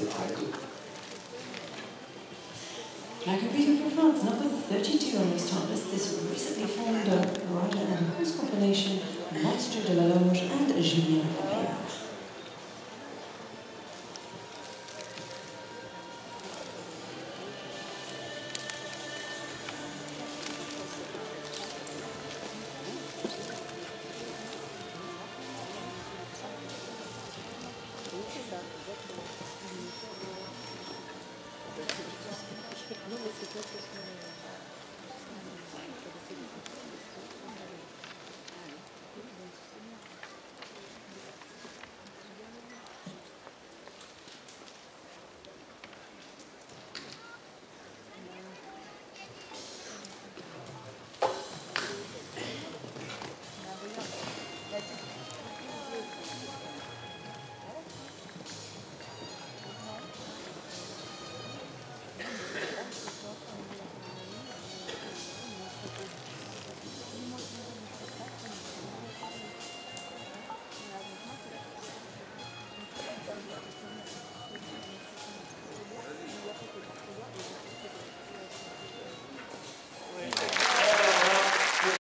than I do. For France, number 32 on this top. This recently formed writer and host combination, Maestro de la Loge and Julien Thank you. Gracias.